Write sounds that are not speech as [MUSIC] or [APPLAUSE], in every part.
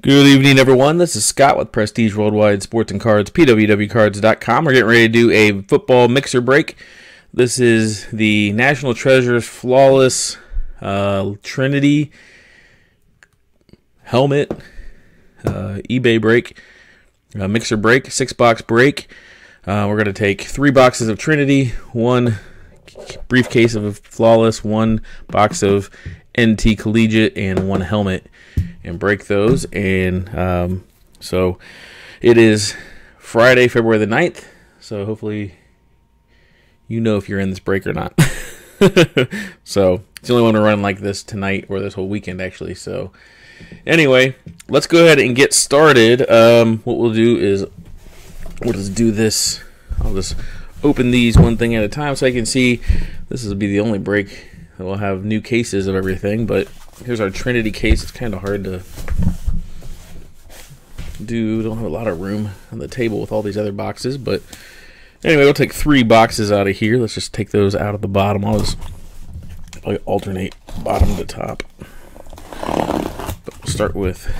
Good evening, everyone. This is Scott with Prestige Worldwide Sports and Cards, PWWcards.com. We're getting ready to do a football mixer break. This is the National Treasures Flawless uh, Trinity helmet uh, eBay break, uh, mixer break, six box break. Uh, we're going to take three boxes of Trinity, one briefcase of Flawless, one box of NT Collegiate, and one helmet and break those. And um, so it is Friday, February the 9th. So hopefully you know if you're in this break or not. [LAUGHS] so it's the only one to run like this tonight or this whole weekend, actually. So anyway, let's go ahead and get started. Um, what we'll do is we'll just do this. I'll just open these one thing at a time so I can see. This will be the only break that will have new cases of everything, but Here's our Trinity case. It's kind of hard to do. Don't have a lot of room on the table with all these other boxes, but anyway, we'll take three boxes out of here. Let's just take those out of the bottom. I'll just like alternate bottom to top. But we'll start with.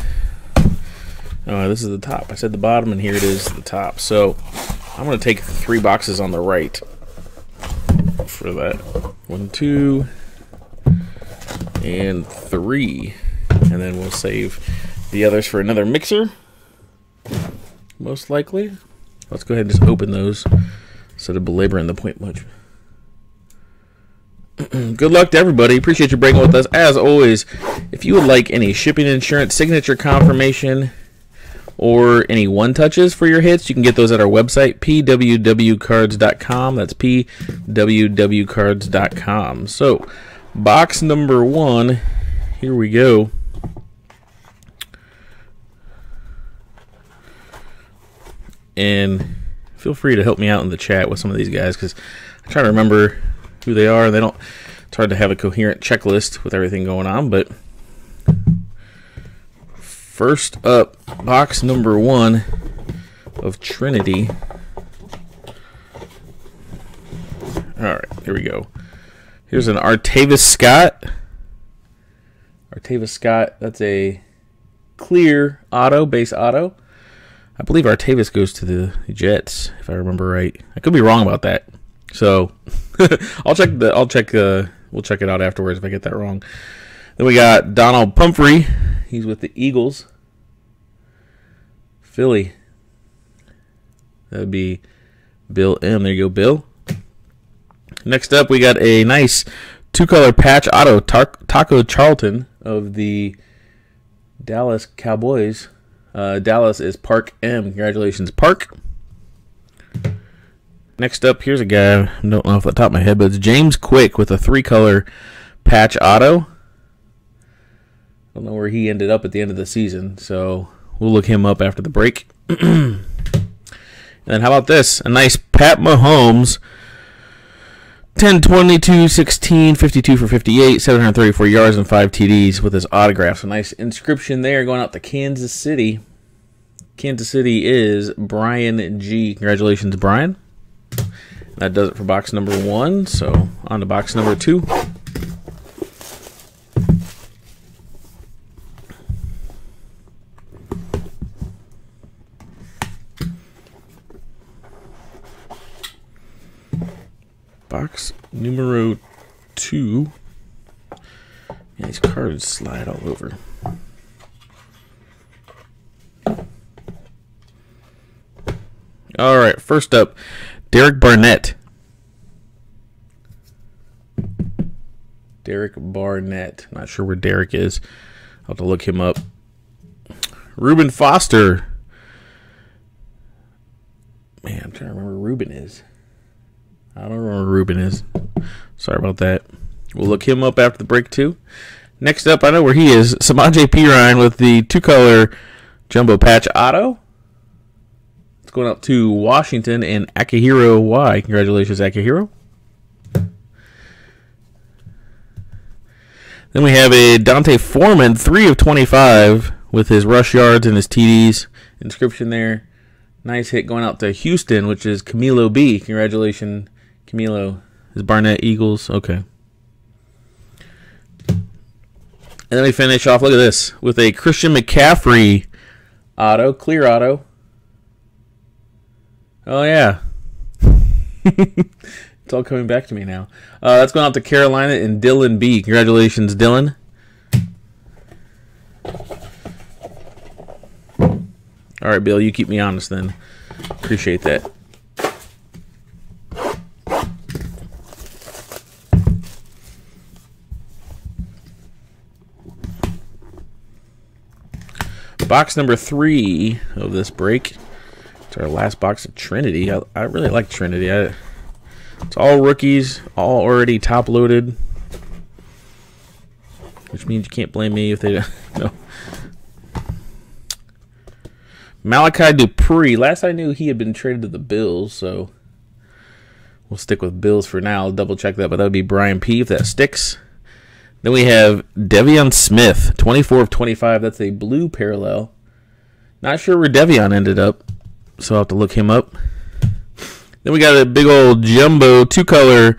Oh, this is the top. I said the bottom, and here it is, the top. So I'm going to take three boxes on the right for that. One, two, and three. And then we'll save the others for another mixer, most likely. Let's go ahead and just open those instead of belaboring the point much. [CLEARS THROAT] Good luck to everybody. Appreciate you breaking with us. As always, if you would like any shipping insurance, signature confirmation, or any one touches for your hits, you can get those at our website, pwwcards.com. That's pwwcards.com. So, Box number one. Here we go. And feel free to help me out in the chat with some of these guys because I try to remember who they are. They don't. It's hard to have a coherent checklist with everything going on. But first up, box number one of Trinity. All right, here we go. Here's an Artavis Scott. Artavis Scott, that's a clear auto, base auto. I believe Artavis goes to the Jets, if I remember right. I could be wrong about that. So [LAUGHS] I'll check the I'll check uh we'll check it out afterwards if I get that wrong. Then we got Donnel Pumphrey. He's with the Eagles. Philly. That'd be Bill M. There you go, Bill. Next up, we got a nice two-color patch auto Taco Charlton of the Dallas Cowboys. Uh, Dallas is Park M. Congratulations, Park. Next up, here's a guy. I don't know off the top of my head, but it's James Quick with a three-color patch auto. I don't know where he ended up at the end of the season, so we'll look him up after the break. [CLEARS THROAT] and then how about this? A nice Pat Mahomes 10, 22, 16, 52 for 58, 734 yards and 5 TDs with his autograph. So nice inscription there going out to Kansas City. Kansas City is Brian G. Congratulations, Brian. That does it for box number one. So on to box number two. Box numero two. Yeah, these cards slide all over. All right, first up, Derek Barnett. Derek Barnett. Not sure where Derek is. I'll have to look him up. Reuben Foster. Man, I'm trying to remember where Reuben is. I don't know where Reuben is. Sorry about that. We'll look him up after the break too. Next up, I know where he is. Samaje Ryan with the two-color jumbo patch auto. It's going up to Washington and Akihiro Y. Congratulations, Akihiro. Then we have a D'Onta Foreman, 3 of 25, with his rush yards and his TDs. Inscription there. Nice hit going out to Houston, which is Camilo B. Congratulations, Camilo is Barnett Eagles. Okay. And then we finish off, look at this, with a Christian McCaffrey Auto, clear auto. Oh yeah. [LAUGHS] it's all coming back to me now. Uh, that's going out to Carolina and Dylan B. Congratulations, Dylan. All right, Bill, you keep me honest then. Appreciate that. Box number three of this break. It's our last box of Trinity. I, I really like Trinity. I, it's all rookies, all already top loaded. Which means you can't blame me if they [LAUGHS] no. Malachi Dupre. Last I knew, he had been traded to the Bills, so we'll stick with Bills for now. I'll double check that, but that would be Brian P. if that sticks. Then we have Devion Smith, 24 of 25. That's a blue parallel. Not sure where Devion ended up, so I'll have to look him up. Then we got a big old jumbo two color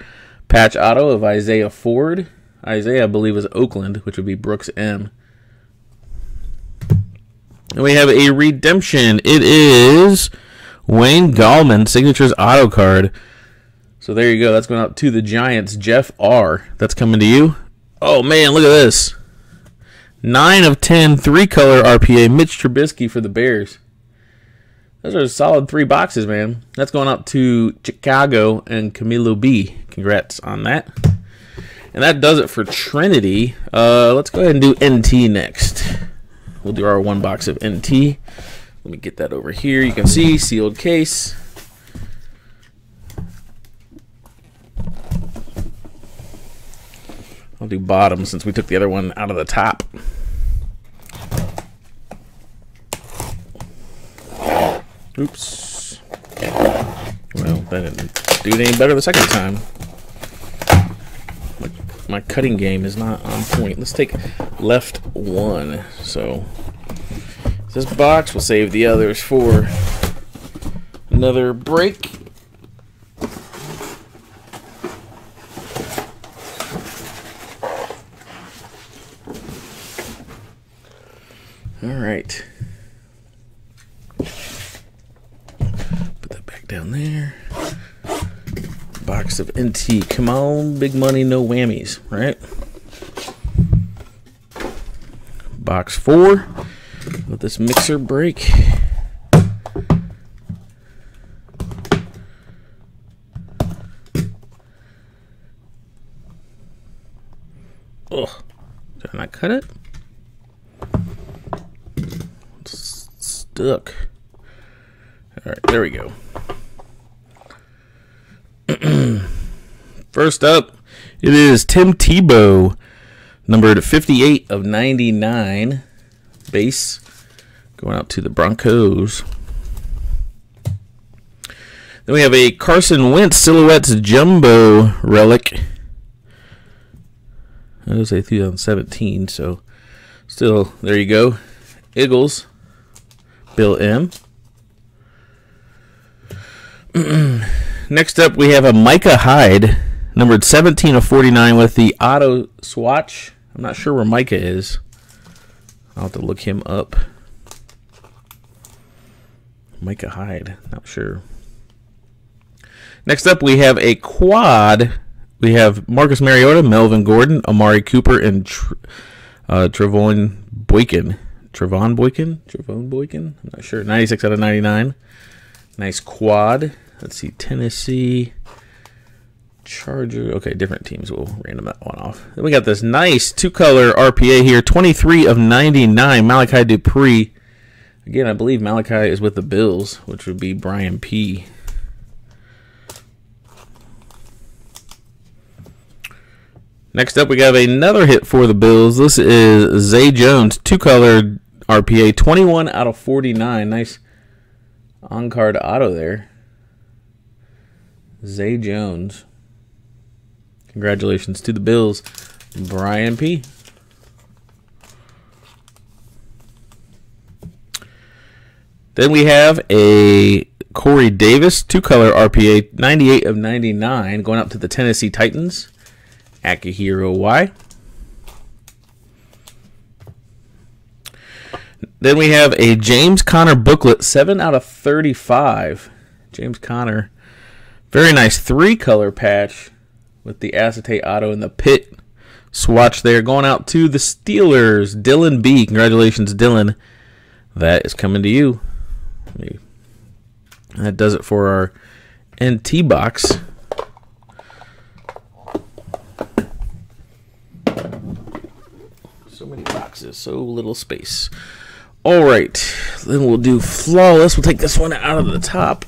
patch auto of Isaiah Ford. Isaiah, I believe, is Oakland, which would be Brooks M. And we have a redemption. It is Wayne Gallman, signatures auto card. So there you go. That's going out to the Giants. Jeff R. That's coming to you. Oh man, look at this. Nine of ten, three color RPA. Mitch Trubisky for the Bears. Those are solid three boxes, man. That's going out to Chicago and Camilo B. Congrats on that. And that does it for Trinity. Uh, let's go ahead and do NT next. We'll do our one box of NT. Let me get that over here. You can see sealed case. I'll do bottom since we took the other one out of the top. Oops. Well, that didn't do it any better the second time. My, my cutting game is not on point. Let's take left one. So this box will save the others for another break. All right. Put that back down there. NT. Come on, big money, no whammies, right? Box four. Let this mixer break. Oh, did I not cut it? stuck. All right, there we go. [CLEARS THROAT] First up, it is Tim Tebow, numbered 58 of 99, base, going out to the Broncos. Then we have a Carson Wentz Silhouettes Jumbo Relic. I was say 2017, so still, there you go. Eagles. Bill M. [CLEARS THROAT] Next up, we have a Micah Hyde, numbered 17 of 49 with the auto swatch. I'm not sure where Micah is. I'll have to look him up. Micah Hyde, not sure. Next up, we have a quad. We have Marcus Mariota, Melvin Gordon, Amari Cooper, and Tr- uh, Boykin. Trevone Boykin? Trevone Boykin? I'm not sure. 96 out of 99. Nice quad. Let's see. Tennessee. Charger. Okay, different teams. We'll random that one off. Then we got this nice two color RPA here. 23 of 99. Malachi Dupre. Again, I believe Malachi is with the Bills, which would be Brian P. Next up, we have another hit for the Bills. This is Zay Jones, two color RPA, 21 out of 49. Nice on card auto there. Zay Jones. Congratulations to the Bills, Brian P. Then we have a Corey Davis, two color RPA, 98 of 99, going out to the Tennessee Titans. Akihiro Y. Then we have a James Conner booklet, 7 out of 35. James Conner. Very nice three color patch with the acetate auto in the pit swatch there. Going out to the Steelers, Dylan B. Congratulations, Dylan. That is coming to you. That does it for our NT box. So many boxes, so little space. All right, then we'll do flawless. We'll take this one out of the top.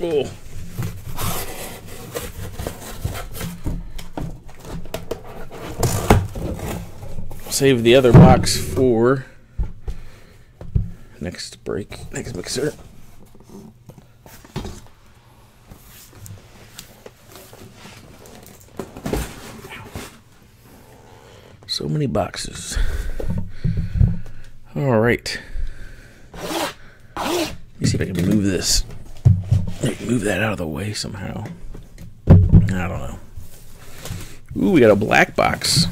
Oh. Save the other box for next break, next mixer. So many boxes. All right. Let me see if I can move this. Move that out of the way somehow. I don't know. Ooh, we got a black box.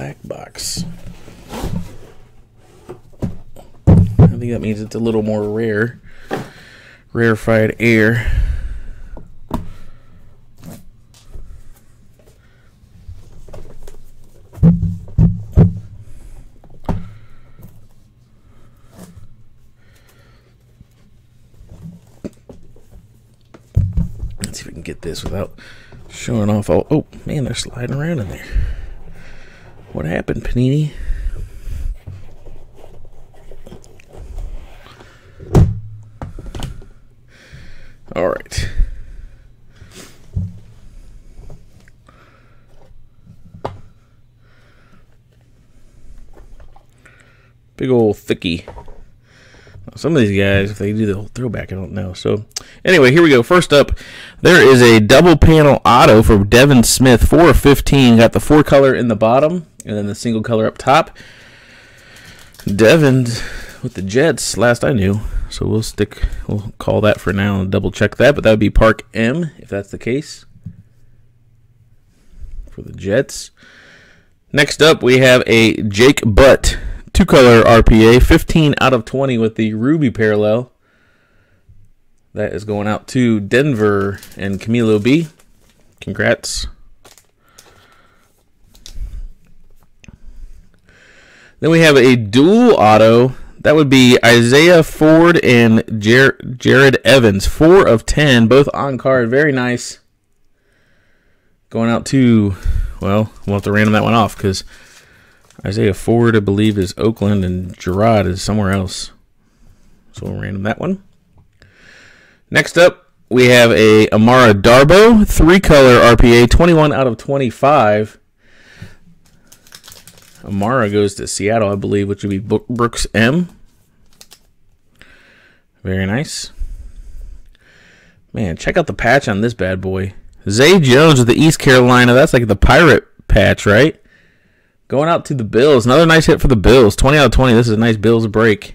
Black box. I think that means it's a little more rare. Rarefied air. Let's see if we can get this without showing off all. Oh, man, they're sliding around in there. What happened, Panini? All right. Big old thicky. Some of these guys, if they do the throwback, I don't know. So, anyway, here we go. First up, there is a double panel auto for Devin Smith, 4 of 15. Got the four color in the bottom and then the single color up top. Devin with the Jets, last I knew. So we'll stick, we'll call that for now and double check that. But that would be Park M, if that's the case, for the Jets. Next up, we have a Jake Butt two color RPA, 15 out of 20 with the Ruby parallel. That is going out to Denver and Camilo B. Congrats. Then we have a dual auto. That would be Isaiah Ford and Jer- Jerod Evans. Four of ten, both on card. Very nice. Going out to, well, we'll have to random that one off because Isaiah Ford, I believe, is Oakland, and Gerard is somewhere else. So we'll random that one. Next up, we have a Amara Darboh, three color RPA, 21 out of 25. Amara goes to Seattle, I believe, which would be Brooks M. Very nice. Man, check out the patch on this bad boy. Zay Jones of the East Carolina. That's like the pirate patch, right? Going out to the Bills. Another nice hit for the Bills. 20 out of 20. This is a nice Bills break.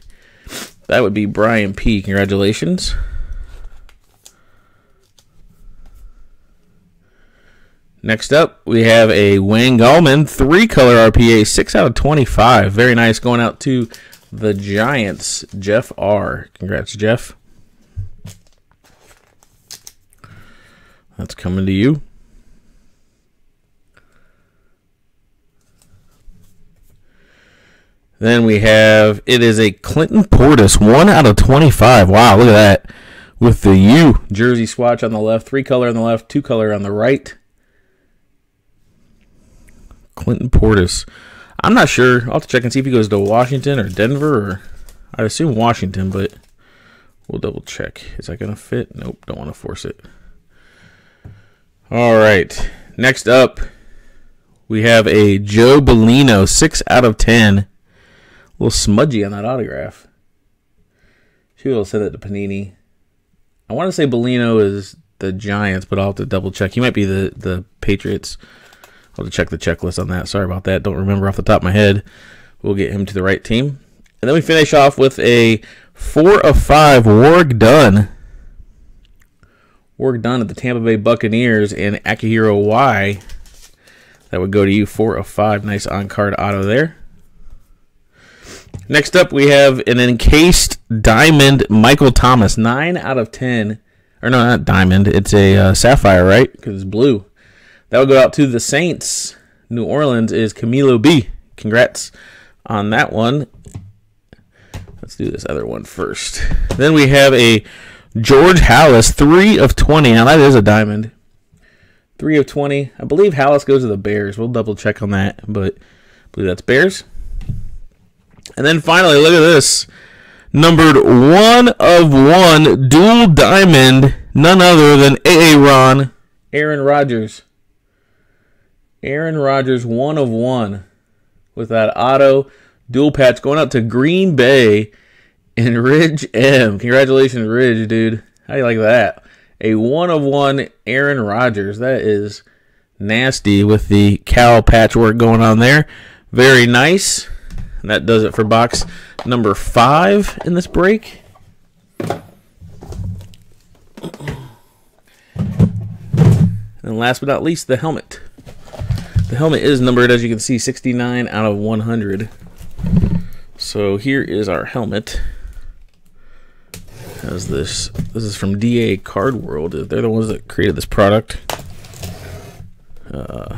That would be Brian P. Congratulations. Next up, we have a Wayne Gallman three color RPA, 6 out of 25. Very nice. Going out to the Giants, Jeff R. Congrats, Jeff. That's coming to you. Then we have it is a Clinton Portis, one out of twenty-five. Wow, look at that! With the U jersey swatch on the left, three color on the left, two color on the right. Clinton Portis. I'm not sure. I'll have to check and see if he goes to Washington or Denver or I assume Washington, but we'll double check. Is that gonna fit? Nope, don't want to force it. All right. Next up, we have a Joe Bellino, six out of ten A little smudgy on that autograph. She will send it to Panini. I want to say Bellino is the Giants, but I'll have to double check. He might be the, the Patriots I'll have to check the checklist on that. Sorry about that. Don't remember off the top of my head. We'll get him to the right team. And then we finish off with a four of five Warrick Dunn. Warrick Dunn at the Tampa Bay Buccaneers and Akihiro Y. That would go to you. Four of five. Nice on card auto there. Next up, we have an encased diamond Michael Thomas. Nine out of ten. Or no, not diamond. It's a uh, sapphire, right? Because it's blue. That will go out to the Saints. New Orleans is Camilo B. Congrats on that one. Let's do this other one first. Then we have a George Halas, 3 of 20. Now that is a diamond. 3 of 20. I believe Halas goes to the Bears. We'll double check on that, but I believe that's Bears. And then finally, look at this. Numbered 1 of 1 dual diamond, none other than Aaron Aaron Rodgers. Aaron Rodgers, 1 of 1 with that auto dual patch going out to Green Bay and Ridge M. Congratulations, Ridge, dude. How do you like that? A one of one Aaron Rodgers. That is nasty with the cow patchwork going on there. Very nice. And that does it for box number five in this break. And last but not least, the helmet. The helmet is numbered, as you can see, 69 out of 100. So here is our helmet. Has this? This is from DA Card World. They're the ones that created this product. Uh,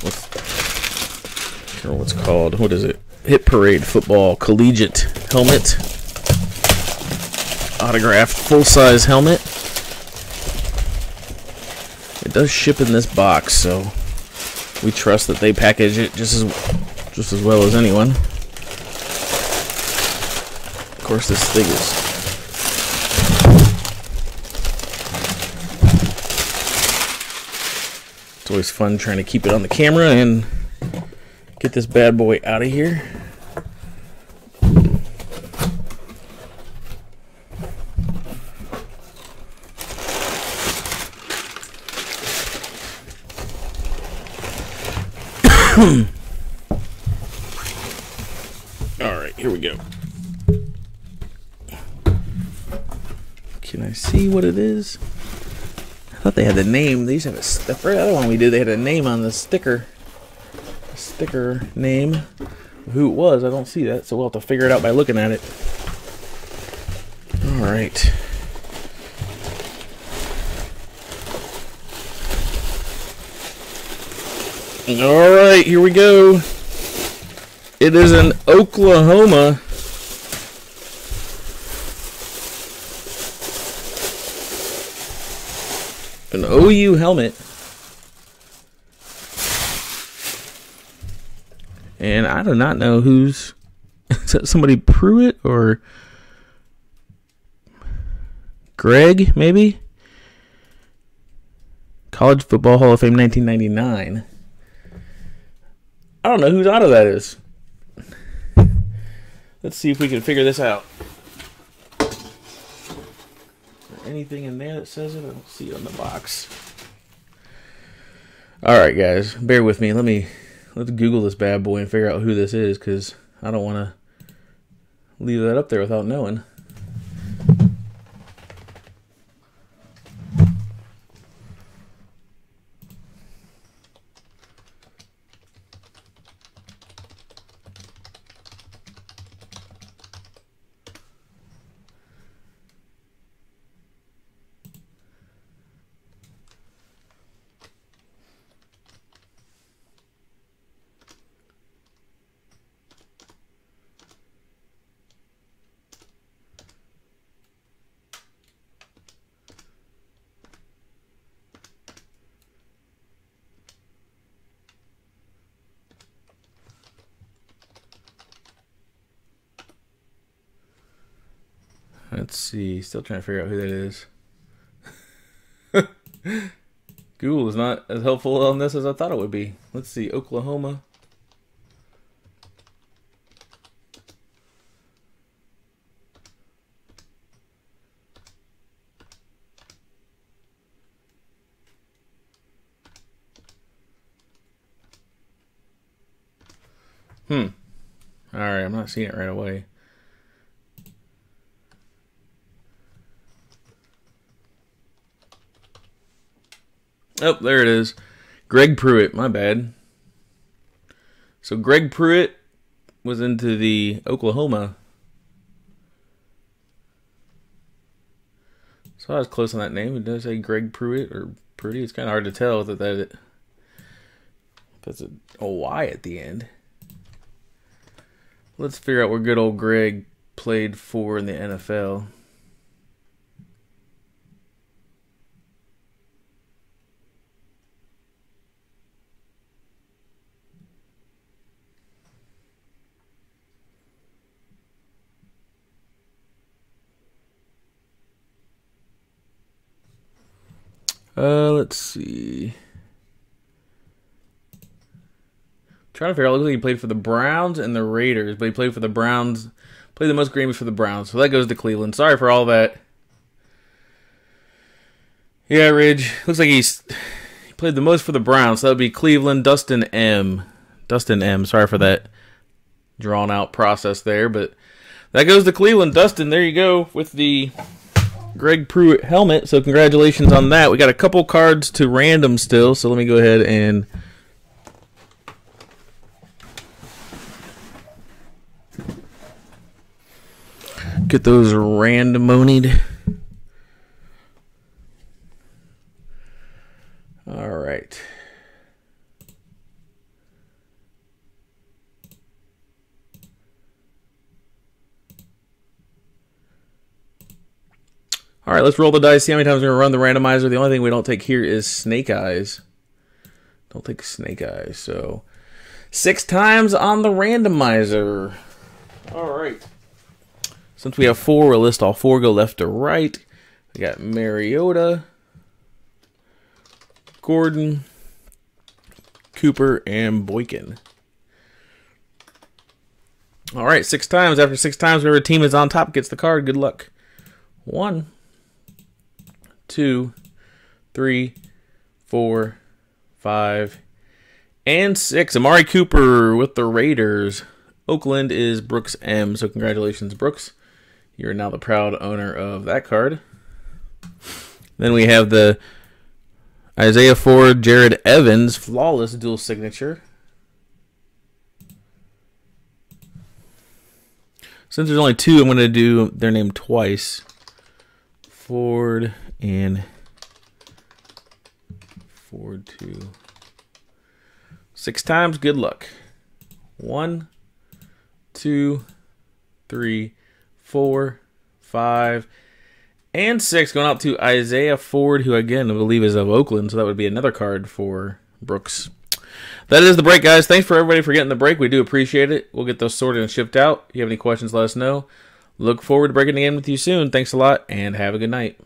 what's, I what's called. What is it? Hit Parade Football Collegiate Helmet. Autographed full size helmet. Does ship in this box, so we trust that they package it just as just as well as anyone. Of course, this thing is It's always fun trying to keep it on the camera and get this bad boy out of here. Hmm. All right, here we go. Can I see what it is? I thought they had the name. These have a the other one we did. They had a name on the sticker. A sticker name who it was. I don't see that, so we'll have to figure it out by looking at it. All right. All right, here we go. It is an Oklahoma. An OU helmet. And I do not know who's. [LAUGHS] Is that somebody Pruitt or Greg, maybe? College Football Hall of Fame 1999. I don't know whose auto that is. Let's see if we can figure this out. anything in there that says it? I don't see it on the box. All right, guys, bear with me. Let me let's Google this bad boy and figure out who this is because I don't want to leave that up there without knowing. Let's see. Still trying to figure out who that is. [LAUGHS] Google is not as helpful on this as I thought it would be. Let's see. Oklahoma. Hmm. All right, I'm not seeing it right away. Oh, there it is. Greg Pruitt, my bad. So Greg Pruitt was into the Oklahoma. So I was close on that name. It does say Greg Pruitt or Pruitt? It's kind of hard to tell that that that's a, a Y at the end. Let's figure out where good old Greg played for in the NFL. Uh, let's see. I'm trying to figure out. Looks like he played for the Browns and the Raiders, but he played for the Browns. Played the most games for the Browns, so that goes to Cleveland. Sorry for all that. Yeah, Ridge. Looks like he's he played the most for the Browns. So that would be Cleveland. Dustin M. Dustin M. Sorry for that drawn out process there, but that goes to Cleveland. Dustin, there you go with the Greg Pruitt helmet. So congratulations on that. We got a couple cards to random still. So let me go ahead and get those randomonied. All right. All right, let's roll the dice. See how many times we're going to run the randomizer. The only thing we don't take here is snake eyes. Don't take snake eyes. So six times on the randomizer. All right. Since we have four, we'll list all four, go left to right. We got Mariota, Gordon, Cooper, and Boykin. All right, six times. After six times, whoever team is on top gets the card. Good luck. One two, three, four, five, and six. Amari Cooper with the Raiders. Oakland is Brooks M. So congratulations, Brooks. You're now the proud owner of that card. Then we have the Isaiah Ford, Jerod Evans, flawless dual signature. Since there's only two, I'm going to do their name twice. Ford and four, two, six times. Good luck. One, two, three, four, five, and six. Going out to Isaiah Ford, who again I believe is of Oakland, so that would be another card for Brooks. That is the break, guys. Thanks for everybody for getting the break. We do appreciate it. We'll get those sorted and shipped out. If you have any questions, let us know. Look forward to breaking game with you soon. Thanks a lot, and have a good night.